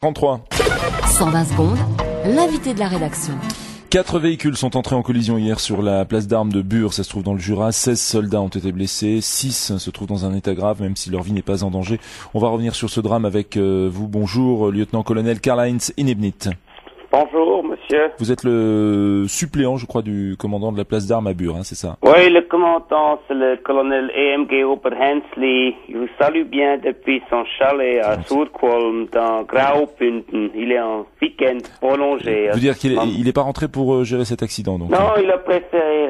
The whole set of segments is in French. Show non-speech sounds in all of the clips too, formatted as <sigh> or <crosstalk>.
33. 120 secondes, l'invité de la rédaction. Quatre véhicules sont entrés en collision hier sur la place d'armes de Bure, ça se trouve dans le Jura. 16 soldats ont été blessés, 6 se trouvent dans un état grave, même si leur vie n'est pas en danger. On va revenir sur ce drame avec euh, vous. Bonjour, lieutenant-colonel Karl-Heinz Inebnit. Bonjour, monsieur. Vous êtes le suppléant, je crois, du commandant de la place d'armes à Bure, hein, c'est ça Oui, le commandant, c'est le colonel EMG Ober Hensley. Il vous salue bien depuis son chalet à Surkolm, dans Graubünden. Il est en week-end prolongé. Vous dire qu'il est, il est pas rentré pour euh, gérer cet accident, donc Non, il a préféré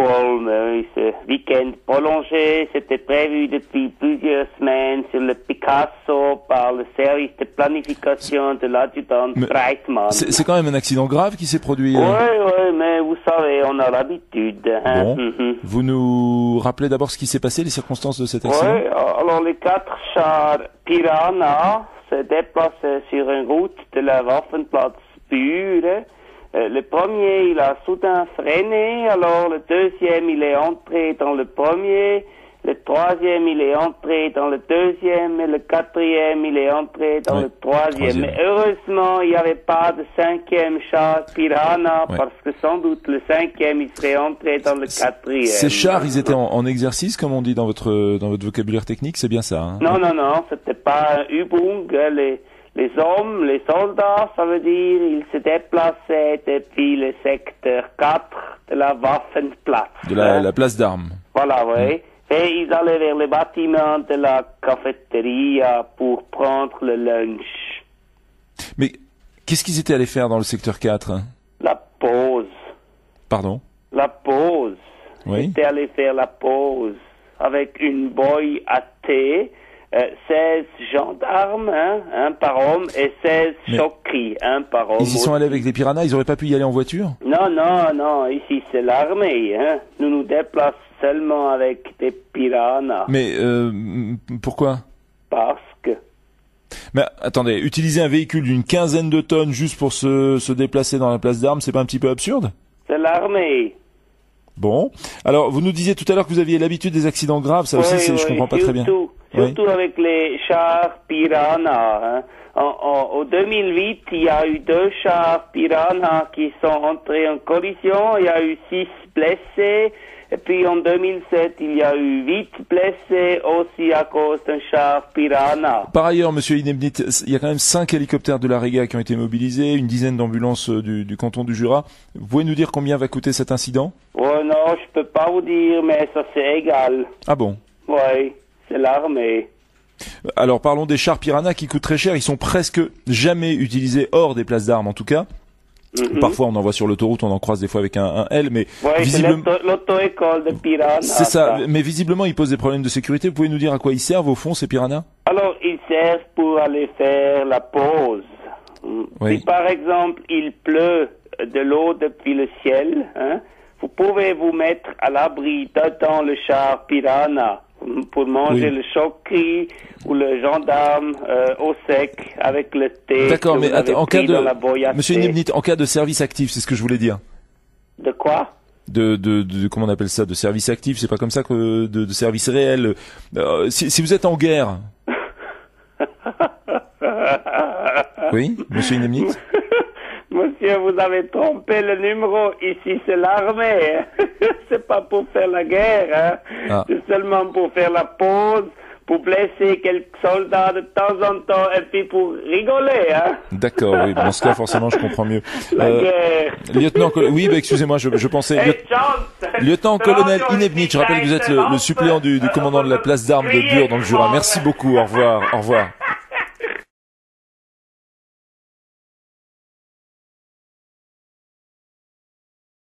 Euh, ce week-end prolongé, c'était prévu depuis plusieurs semaines sur le Picasso par le service de planification de l'adjudant Breitmann. C'est quand même un accident grave qui s'est produit. Oui, euh. oui, mais vous savez, on a l'habitude. Hein? Bon. Mhm. Vous nous rappelez d'abord ce qui s'est passé, les circonstances de cet accident? Oui, alors les quatre chars Piranha se déplaçaient sur une route de la Waffenplatz Bure. Euh, le premier, il a soudain freiné, alors le deuxième, il est entré dans le premier, le troisième, il est entré dans le deuxième, et le quatrième, il est entré dans Oui, le troisième. troisième. Mais heureusement, il n'y avait pas de cinquième char Piranha, parce que sans doute le cinquième, il serait entré dans le quatrième. Ces chars, ils étaient en, en exercice, comme on dit dans votre dans votre vocabulaire technique, c'est bien ça. Hein? Non, non, non, c'était pas une Übung. Les, les hommes, les soldats, ça veut dire, ils se déplaçaient depuis le secteur 4 de la Waffenplatz. de la, hein. la place d'armes. Voilà, oui. Et ils allaient vers le bâtiment de la cafétéria pour prendre le lunch. Mais qu'est-ce qu'ils étaient allés faire dans le secteur 4 hein? La pause. Pardon? La pause. Oui. J'étais allé faire la pause avec une boy à thé, euh, 16 gendarmes, hein, un par homme, et 16 Mais- choquis, un par homme. Ils y sont allés avec des piranhas, ils auraient pas pu y aller en voiture? Non, non, non, ici c'est l'armée, hein. Nous nous déplaçons seulement avec des piranhas. Mais euh, pourquoi? Parce que... Mais attendez, utiliser un véhicule d'une quinzaine de tonnes juste pour se, se déplacer dans la place d'armes, c'est pas un petit peu absurde? C'est l'armée. Bon. Alors, vous nous disiez tout à l'heure que vous aviez l'habitude des accidents graves, ça aussi, Oui, je comprends pas très bien. Surtout, Oui. Avec les chars Piranha. Hein. En, en, en 2008, il y a eu deux chars Piranha qui sont entrés en collision. Il y a eu six blessés. Et puis en 2007, il y a eu huit blessés aussi à cause d'un char Piranha. Par ailleurs, monsieur Inebnit, il y a quand même cinq hélicoptères de la Réga qui ont été mobilisés, une dizaine d'ambulances euh, du, du canton du Jura. Vous pouvez nous dire combien va coûter cet incident? Oh non, je peux pas vous dire, mais ça c'est égal. Ah bon? Oui, c'est l'armée. Alors parlons des chars Piranha qui coûtent très cher. Ils sont presque jamais utilisés hors des places d'armes en tout cas. Mhm. Parfois on en voit sur l'autoroute, on en croise des fois avec un, un L, mais c'est visiblement... l'auto- l'auto-école de Piranha. C'est ça, mais visiblement ils posent des problèmes de sécurité. Vous pouvez nous dire à quoi ils servent au fond ces Piranha Alors, ils servent pour aller faire la pause. Oui. Si par exemple il pleut de l'eau depuis le ciel, hein, vous pouvez vous mettre à l'abri dedans le char Piranha pour manger Oui. le choquis ou le gendarme euh, au sec avec le thé. D'accord, mais attends, en cas de... Monsieur. Inebnit, en cas de service actif, c'est ce que je voulais dire. De quoi? De, de, de comment on appelle ça de service actif c'est pas comme ça que de, de service réel Euh, si, si vous êtes en guerre <laughs> oui monsieur Inemnit Monsieur, vous avez trompé le numéro. Ici, c'est l'armée. hein. <laughs> c'est pas pour faire la guerre. Hein. Ah. C'est seulement pour faire la pause, pour blesser quelques soldats de temps en temps et puis pour rigoler. Hein. d'accord oui dans ce cas forcément je comprends mieux <laughs> La Euh, guerre. lieutenant oui bah, excusez-moi je, je pensais lieutenant-colonel Inebnit je rappelle que vous êtes le, le suppléant du, du commandant de la place d'armes de Bure dans le Jura merci beaucoup au revoir au revoir